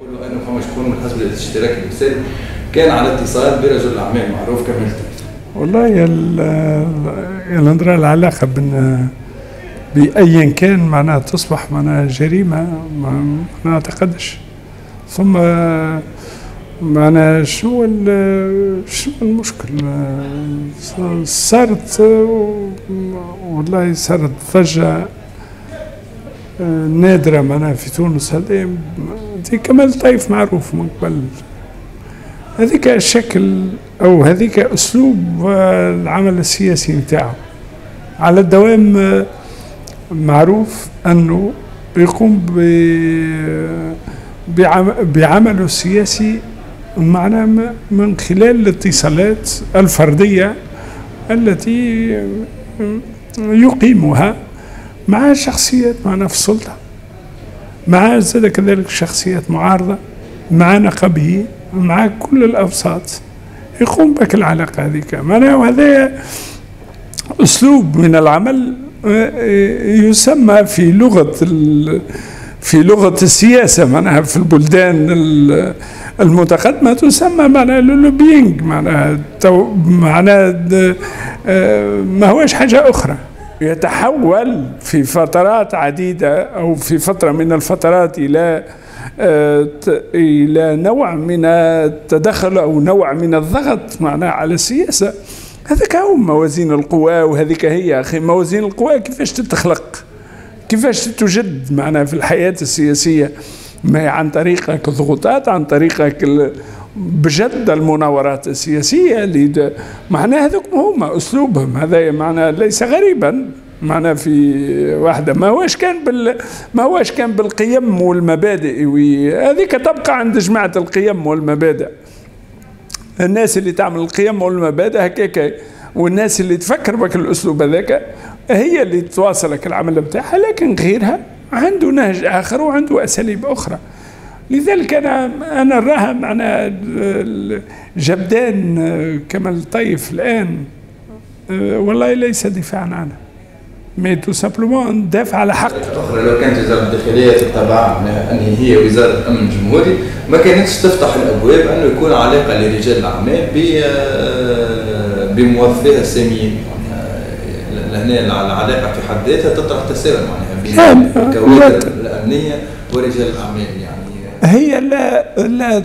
يقولوا أنه فما شكون من حزب الاشتراك المثالي كان على اتصال برجل اعمال معروف كمال والله يا نظرة العلاقة بين بأيا كان معناها تصبح معناها جريمة ما نعتقدش ثم معناها شنو شنو المشكل؟ صارت والله صارت ضجة نادرة معناها في تونس هذه كمال طيف معروف من قبل. هذيك الشكل أو هذيك أسلوب العمل السياسي نتاعه على الدوام معروف أنه يقوم بعمله السياسي معناه من خلال الاتصالات الفردية التي يقيمها مع شخصيات معنا في السلطة. مع زاد كذلك شخصيات معارضة مع نقبه مع كل الأوساط. يقوم بك العلاقة هذيك. معناها وهذا أسلوب من العمل يسمى في لغة في لغة السياسة معناها في البلدان المتقدمة تسمى معناها اللوبينج معناها معناها ما هوش حاجة أخرى. يتحول في فترات عديدة أو في فترة من الفترات إلى إلى نوع من التدخل أو نوع من الضغط معناها على السياسة. هذاك هو موازين القوى وهذيك هي أخي موازين القوى. كيفاش تتخلق؟ كيفاش تجد معناها في الحياة السياسية؟ ما عن طريق الضغوطات عن طريق بجد المناورات السياسية اللي معناها هذوك هما أسلوبهم. هذا معناها ليس غريبا. معنا في واحدة ما هوش كان بال ما هوش كان بالقيم والمبادئ هذيك تبقى عند جماعة القيم والمبادئ. الناس اللي تعمل القيم والمبادئ هكاك والناس اللي تفكر بك الأسلوب هذاك هي اللي تواصلك العمل بتاعها لكن غيرها عنده نهج آخر وعنده أساليب أخرى. لذلك أنا أنا نراها معنا جبدان كمال طيف الآن. والله ليس دفاعا عنه مي تو سامبلومون ندافع على حق أخرى لو كانت وزارة الداخلية تتبع ان هي وزارة امن جمهوري ما كانتش تفتح الأبواب انه يكون علاقة لرجال الأعمال بموظفيها الساميين. لهنا العلاقة في حد ذاتها تطرح تساؤل معناها بين الكوادر الأمنية ورجال الأعمال. يعني هي لا لا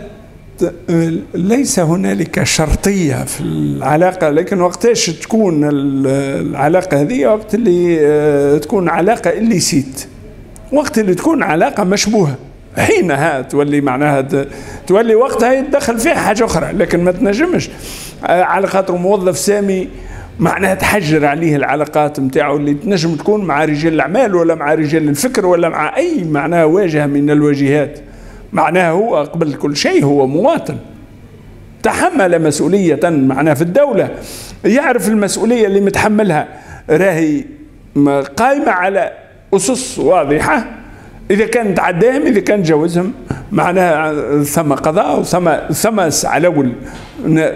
ليس هنالك شرطية في العلاقة لكن وقتاش تكون العلاقة هذه وقت اللي تكون علاقة الليسيت وقت اللي تكون علاقة مشبوهة. حينها تولي معناها تولي وقتها يتدخل فيها حاجة أخرى لكن ما تنجمش. على خاطر موظف سامي معناها تحجر عليه العلاقات نتاعو اللي تنجم تكون مع رجال الأعمال ولا مع رجال الفكر ولا مع أي معناها واجهة من الواجهات. معناها هو قبل كل شيء هو مواطن. تحمل مسؤولية معناها في الدولة. يعرف المسؤولية اللي متحملها. راهي قائمة على أسس واضحة. إذا كان تعداهم إذا كان جوزهم معناها ثم قضاء وثم ثم على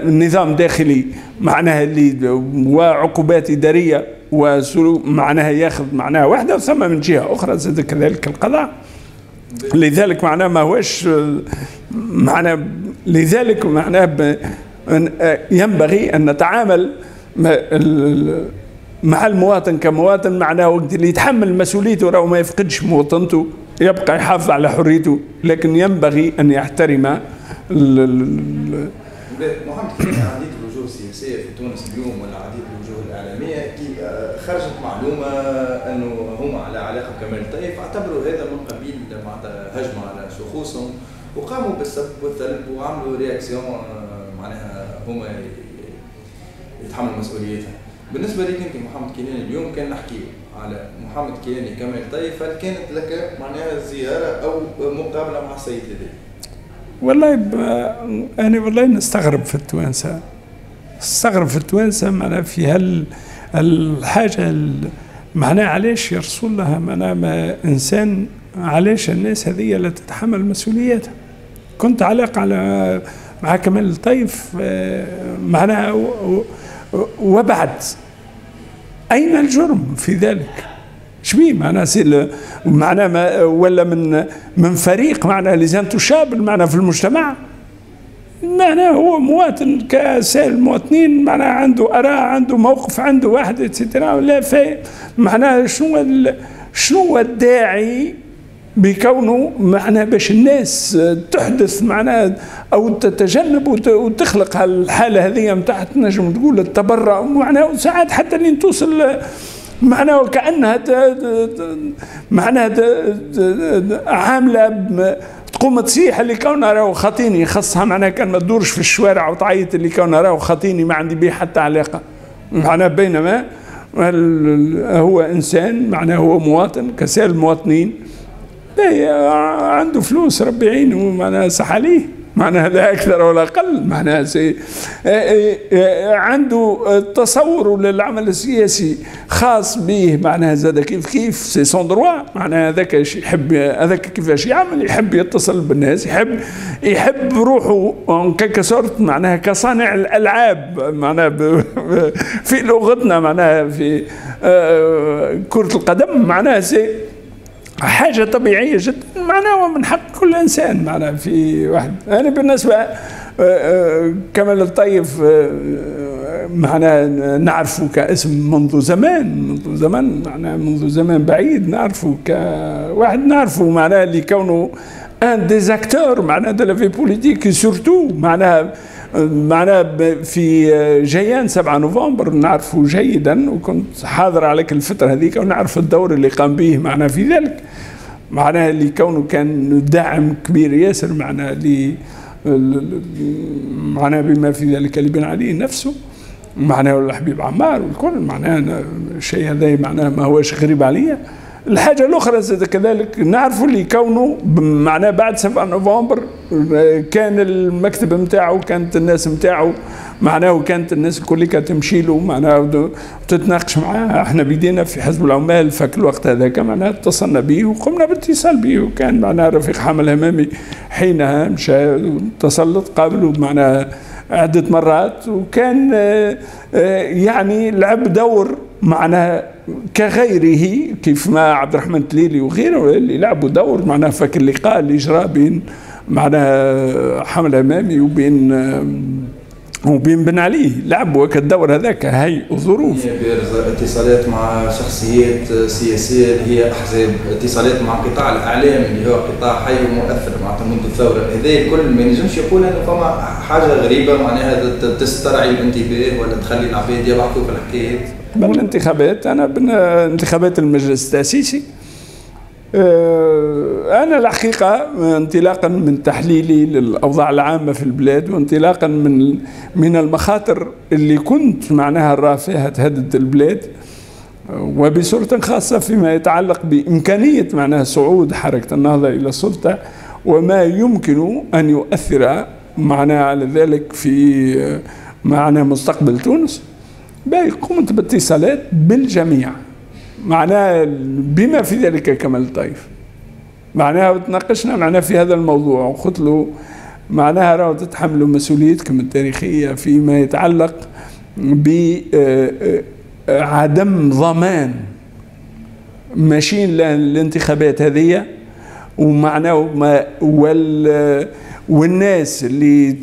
نظام داخلي. معناها اللي وعقوبات إدارية وسلوك معناها ياخذ معناها واحدة وثم من جهة أخرى زاد كذلك القضاء. لذلك معناه ما هوش معناه لذلك معناه ينبغي أن نتعامل مع المواطن كمواطن معناه وقت اللي يتحمل مسؤوليته راه ما يفقدش مواطنته يبقى يحافظ على حريته لكن ينبغي أن يحترم محمد الوجوه السياسيه في تونس اليوم ولا عديد الوجوه الإعلامية. كي خرجت معلومة أنه هم على علاقة كمال لطيف اعتبروا هذا من قبيل معناتها هجمة على شخوصهم وقاموا بالسب والثلب وعملوا réaction معناها هما يتحملوا مسؤوليتها. بالنسبة لك أنت محمد كيلاني اليوم كان نحكي على محمد كيلاني كمال لطيف هل كانت لك معناها زيارة أو مقابلة مع السيد لدي؟ والله ب... أنا والله نستغرب في التوانسة. استغرب في التوانسة معناها في هال الحاجة معناها علاش يا رسول الله معناها ما إنسان علاش الناس هذه لا تتحمل مسؤولياتها؟ كنت علاقة على مع كمال الطيف معناها وبعد. أين الجرم في ذلك؟ شبيه معناها معناها ولا من من فريق معناها لزام تشاب معناها في المجتمع؟ معناه هو مواطن كسائر المواطنين معناه عنده آراء عنده موقف عنده واحد اتسيتيرا لا في معناه شنو شنو الداعي بكونه معناه باش الناس تحدث معناه أو تتجنب وتخلق الحاله هذه نتاع تنجم تقول التبرع. معناه ساعات حتى لين توصل معناه وكأنها معناها عاملة تقوم تصيح اللي كونها راهو خاطيني خصها معناها كان ما تدورش في الشوارع وتعيط اللي كونها راهو خاطيني ما عندي به حتى علاقة. معناها بينما هو إنسان معناه هو مواطن كسائر المواطنين عنده فلوس ربي يعينه معناها صح عليه معناها لا أكثر ولا أقل. معناها سي عنده تصور للعمل السياسي خاص به. معناها زاد كيف كيف c'est son droit معناها هذاك يحب هذاك كيفاش يعمل. يحب يتصل بالناس. يحب يحب روحه. en quelque sorte معناها كصانع الألعاب. معناها في لغتنا. معناها في كرة القدم. معناها c'est حاجة طبيعية جدا معناها من حق كل إنسان معناها في واحد. أنا بالنسبة آه، آه، كمال الطيف آه، معناها نعرفه كاسم منذ زمان منذ زمان معناها منذ زمان بعيد نعرفه كواحد نعرفه معناها اللي كونه un des acteurs معناها de la vie politique surtout معناها معناها في جيان 7 نوفمبر نعرفه جيدا وكنت حاضر عليك الفترة هذيك ونعرف الدور اللي قام به معنا في ذلك. معناها اللي كونه كان داعم كبير ياسر معناها ل معناها بما في ذلك اللي بن علي نفسه معناها الحبيب عمار والكل معناها الشيء هذا معناها ما هوش غريب عليا. الحاجة الأخرى زاد كذلك نعرفوا اللي كونه معناه بعد 7 نوفمبر كان المكتب نتاعو كانت الناس نتاعو معناه كانت الناس الكل تمشي له معناه وتتناقش معاه أحنا بدينا في حزب العمال فك الوقت هذاك معناه اتصلنا به وقمنا باتصال به وكان معناه رفيق حامل امامي حينها مشى تسلط قابله معناه عدة مرات وكان آه، آه، يعني لعب دور معناها كغيره كيف ما عبد الرحمن تليلي وغيره اللي لعبوا دور معناها فك اللقاء اللي جرى بين معناها حمل أمامي وبين وبين بن علي لعبوا الدور هذاك هي ظروف. اتصالات مع شخصيات سياسية اللي هي أحزاب اتصالات مع قطاع الإعلام اللي هو قطاع حي ومؤثر معناتها منذ الثورة. هذا الكل ما ينجمش يقول أنه فما حاجة غريبة معناها تسترعي الانتباه ولا تخلي العباد يبحثوا في الحكايات. بالانتخابات أنا انتخابات المجلس التأسيسي. أنا الحقيقة انطلاقا من تحليلي للأوضاع العامة في البلاد وانطلاقا من من المخاطر اللي كنت معناها الرافعة تهدد البلاد وبصورة خاصة فيما يتعلق بإمكانية معناها صعود حركة النهضة إلى السلطة وما يمكن أن يؤثر معناها على ذلك في معناها مستقبل تونس. قمت باتصالات بالجميع. معناها بما في ذلك كمال الطيف معناها تناقشنا معناها في هذا الموضوع. وقلت له معناها راهو تتحملوا مسؤوليتكم التاريخية فيما يتعلق بعدم ضمان ماشيين الانتخابات هذه ومعناه وال والناس اللي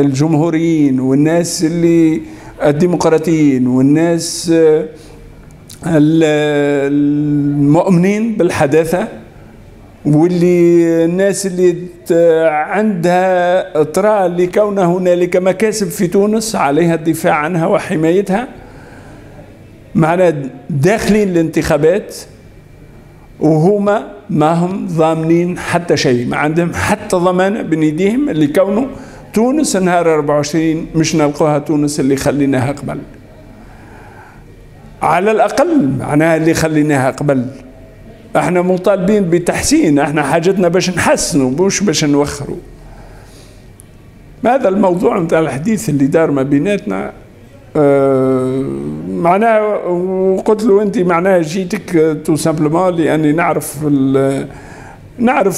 الجمهوريين والناس اللي الديمقراطيين والناس المؤمنين بالحداثة واللي الناس اللي عندها ترى لكون هنالك مكاسب في تونس عليها الدفاع عنها وحمايتها. معنا داخلين الانتخابات وهما ما هم ضامنين حتى شيء ما عندهم حتى ضمانة بين يديهم اللي كونه تونس نهار 24 مش نلقوها تونس اللي خليناها قبل. على الأقل معناها اللي خليناها قبل. إحنا مطالبين بتحسين إحنا حاجتنا باش نحسنوا مش باش نوخروا. هذا الموضوع نتاع الحديث اللي دار ما بيناتنا آه معناها وقلت له أنت معناها جيتك tout simplement لأني نعرف نعرف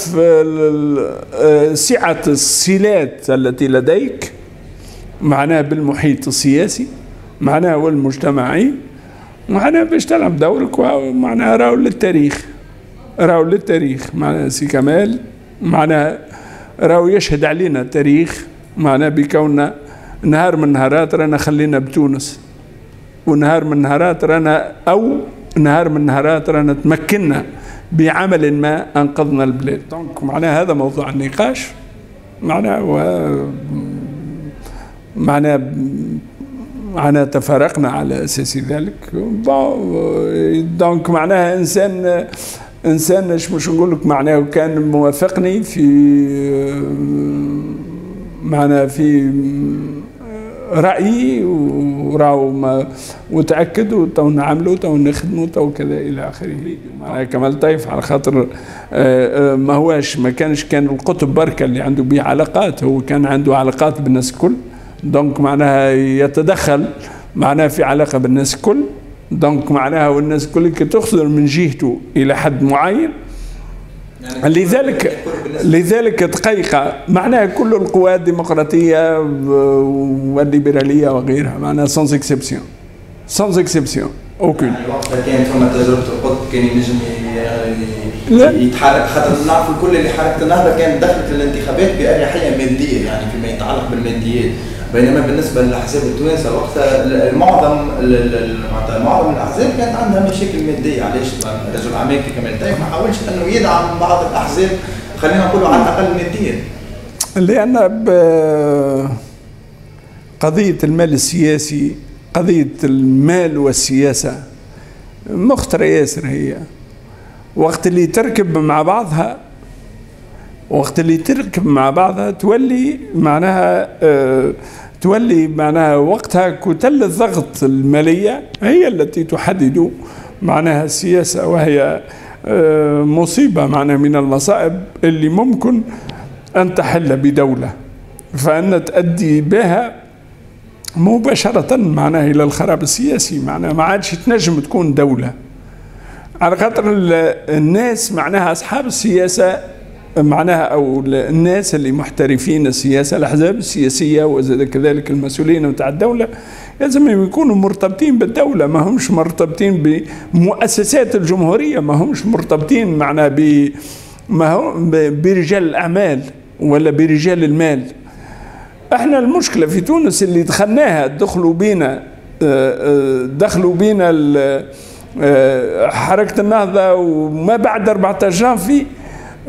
سعة الصلات التي لديك معناها بالمحيط السياسي معناها والمجتمعي. معناها باش تلعب دورك معناها راهو للتاريخ. راهو للتاريخ معناها سي كمال. معناها راهو يشهد علينا التاريخ. معناها بكوننا نهار من النهارات رانا خلينا بتونس. ونهار من النهارات رانا أو نهار من النهارات رانا تمكنا بعمل ما أنقذنا البلاد. donc معناها هذا موضوع النقاش. معناها و معناها معناها تفارقنا على أساس ذلك. donc معناها إنسان إنسان إيش مش نقول لك؟ معناه كان موافقني في معناها في رأيي وراهو وتأكد وتو نعملوا تو نخدموا تو كذا إلى آخره. معناها كمال لطيف على خاطر آه، آه، ما هواش ما كانش كان القطب بركة اللي عنده به علاقات هو كان عنده علاقات بالناس الكل. donc معناها يتدخل معناها في علاقة بالناس الكل. donc معناها والناس الكل تخسر من جهته إلى حد معين. يعني لذلك لذلك دقيقة معناها كل القوى الديمقراطية والليبرالية وغيرها معناها sans exception sans exception aucune كانت فما تجربة القطب كان ينجم يتحرك خاطر نعرف الكل اللي حركة النهضة كانت دخلت الانتخابات بأريحية مادية يعني فيما يتعلق بالماديات. بينما بالنسبة للأحزاب التوانسه وقتها معظم معظم الأحزاب كانت عندها مشاكل مادية. علاش؟ رجل اعمال كمال طيب ما حاولش أنه يدعم بعض الأحزاب خلينا نقولوا على الأقل ماديا. لأن قضية المال السياسي قضية المال والسياسة مخطره ياسر هي. وقت اللي تركب مع بعضها وقت اللي تركب مع بعضها تولي معناها آه تولي معناها وقتها كتل الضغط المالية هي التي تحدد معناها السياسة وهي آه مصيبة معناها من المصائب اللي ممكن أن تحل بدولة. فأن تؤدي بها مباشرة معناها إلى الخراب السياسي معناها ما عادش تنجم تكون دولة. على خاطر الناس معناها أصحاب السياسة معناها أو الناس اللي محترفين السياسة الأحزاب السياسية وكذلك المسؤولين نتاع الدولة لازم يكونوا مرتبطين بالدولة ما همش مرتبطين بمؤسسات الجمهورية ما همش مرتبطين معناها ب ما هم برجال الأعمال ولا برجال المال. إحنا المشكلة في تونس اللي دخلناها دخلوا بينا آه، آه، دخلوا بينا آه، حركة النهضة وما بعد 14 جانفي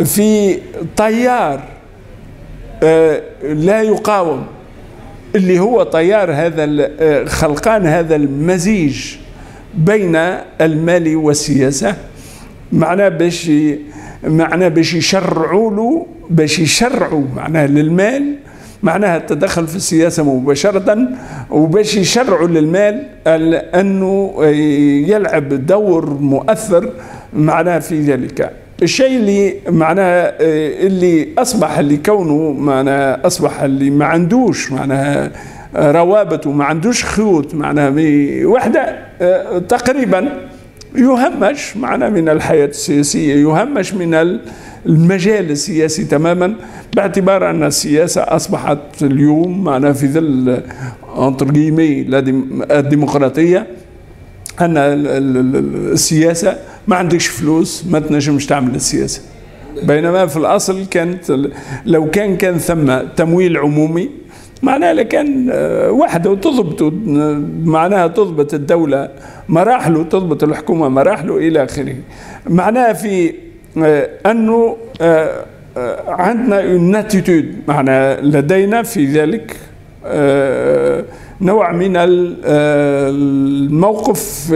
في طيار آه، لا يقاوم اللي هو طيار هذا آه، خلقان هذا المزيج بين المال والسياسة. معناه باش معناه باش يشرعوا له باش يشرعوا معناه للمال. معناها التدخل في السياسة مباشرة وباش يشرعوا للمال أنه يلعب دور مؤثر معناه في ذلك. الشيء اللي معناها آه، اللي أصبح اللي كونه معناها أصبح اللي ما عندوش معناها آه، روابط وما عندوش خيوط معناها وحده آه، تقريبا يهمش معناها من الحياة السياسية يهمش من المجال السياسي تماما باعتبار أن السياسة أصبحت اليوم معناها في ظل انتر الديمقراطية أن السياسة ما عندكش فلوس ما تنجمش تعمل السياسة. بينما في الأصل كانت لو كان كان ثم تمويل عمومي معناها لكان آه، وحده وتضبط معناها تضبط الدولة مراحله تضبط الحكومة مراحله إلى آخره. معناها في آه، أنه آه، عندنا ناتيتود معناها لدينا في ذلك نوع من الموقف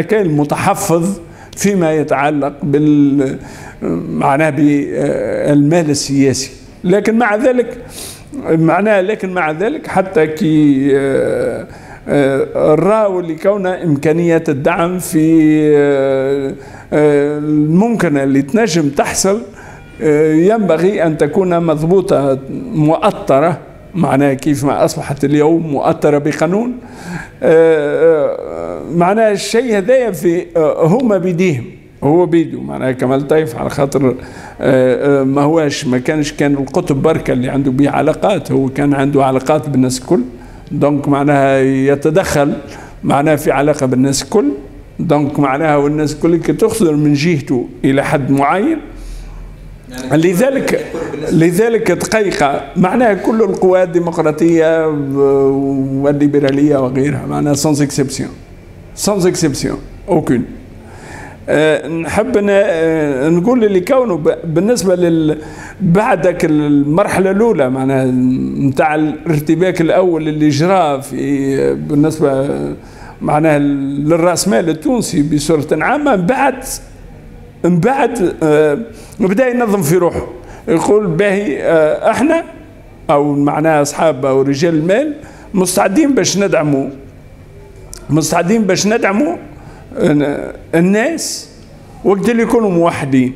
كان المتحفظ فيما يتعلق بال معناه بالمال السياسي. لكن مع ذلك معناه لكن مع ذلك حتى كي آه، آه، راوا لكون إمكانيات الدعم في آه، الممكنه اللي تنجم تحصل ينبغي أن تكون مضبوطة مؤطرة معناها كيف ما أصبحت اليوم مؤثرة بقانون آه، آه، معناها الشيء هذايا في آه، هما بيديهم هو بيدو معناها كمال لطيف على خاطر ما هواش ما كانش كان القطب بركة اللي عنده به علاقات هو كان عنده علاقات بالناس الكل. donc معناها يتدخل معناها في علاقة بالناس الكل. donc معناها والناس الكل تخسر من جهته إلى حد معين لذلك لذلك دقيقة. معناها كل القوى الديمقراطية والليبرالية وغيرها معناها sans exception sans exception aucune نحب أه نقول اللي كونه بالنسبة لل بعدك المرحلة الأولى معناها نتاع الارتباك الأول اللي جرى في بالنسبة معناها للرأسمال التونسي بصورة عامة بعد من بعد آه بدأ ينظم في روحه. يقول باهي آه إحنا أو معناها أصحاب أو رجال المال مستعدين باش ندعموا مستعدين باش ندعموا الناس وقت اللي يكونوا موحدين.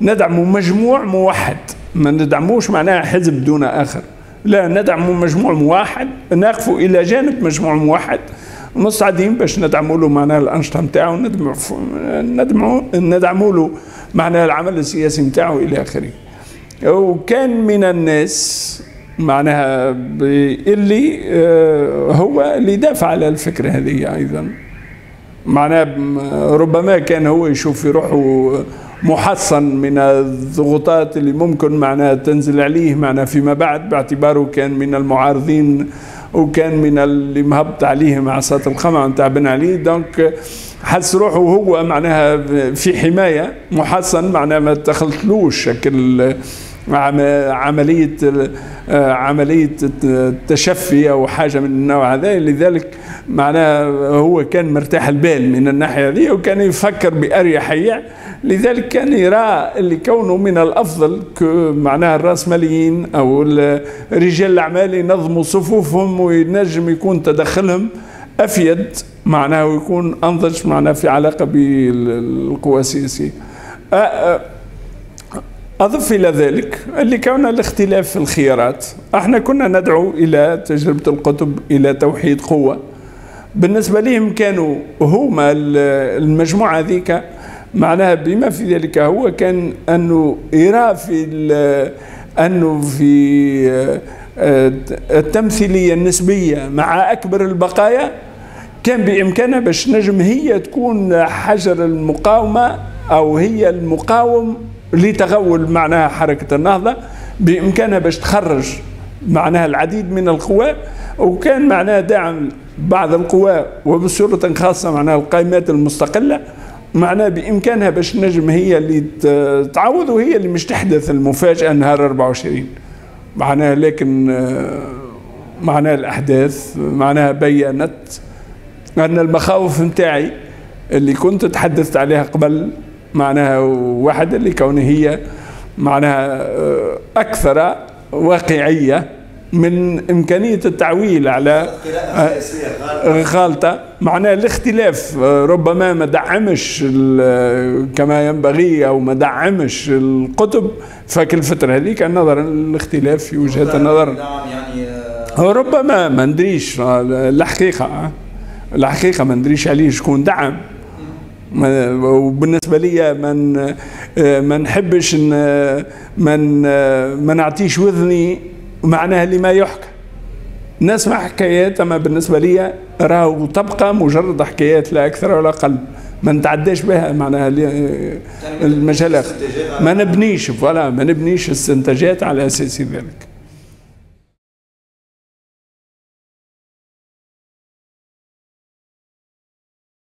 ندعموا مجموع موحد ما ندعموش معناها حزب دون آخر. لا ندعموا مجموع موحد نقفوا إلى جانب مجموع موحد. مستعدين باش ندعموا له معناها الأنشطة نتاعو ندعموا ندعموا له معناها العمل السياسي نتاعو إلى آخره. وكان من الناس معناها اللي هو اللي دافع على الفكرة هذه أيضا. معناها ربما كان هو يشوف في روحه محصن من الضغوطات اللي ممكن معناها تنزل عليه معناها فيما بعد باعتباره كان من المعارضين وكان من اللي مهبط عليه مع صوت القمع نتاع بن علي. دونك حس روحه هو معناها في حماية محصن معناها ما تخلطلوش شكل عملية عملية التشفي أو حاجة من النوع هذا. لذلك معناها هو كان مرتاح البال من الناحية هذه وكان يفكر بأريحية لذلك كان يرى اللي كونه من الأفضل معناها الرأسماليين أو رجال الأعمال ينظموا صفوفهم وينجم يكون تدخلهم أفيد معناها ويكون أنضج معناها في علاقة بالقوى السياسية. أضف إلى ذلك اللي كان الاختلاف في الخيارات. إحنا كنا ندعو إلى تجربة القطب إلى توحيد قوة. بالنسبة لهم كانوا هما المجموعة ذيك. معناها بما في ذلك هو كان أنه يرى في أنه في التمثيلية النسبية مع أكبر البقايا كان بإمكانها باش نجم هي تكون حجر المقاومة أو هي المقاوم لتغول معناها حركة النهضة بإمكانها باش تخرج معناها العديد من القوى وكان معناها دعم بعض القوى وبصورة خاصة معناها القائمات المستقلة معناها بإمكانها باش نجم هي اللي تعوض وهي اللي مش تحدث المفاجأة نهار 24 معناها لكن معناها الأحداث معناها بينت أن المخاوف نتاعي اللي كنت تحدثت عليها قبل معناها واحد اللي كونه هي معناها أكثر واقعية من إمكانية التعويل على غالطة. معناها الاختلاف ربما ما دعمش كما ينبغي أو ما دعمش القطب. فك الفترة هذيك نظرا الاختلاف في وجهة النظر. ربما ما ندريش الحقيقة الحقيقة ما ندريش عليه شكون دعم. وبالنسبة لي من ما نحبش من ما نعطيش وذني معناها لما يحكى. نسمع حكايات أما بالنسبة لي راهو تبقى مجرد حكايات لا أكثر ولا أقل. ما نتعداش بها معناها المجال ما نبنيش فوالا ما نبنيش استنتاجات على أساس ذلك.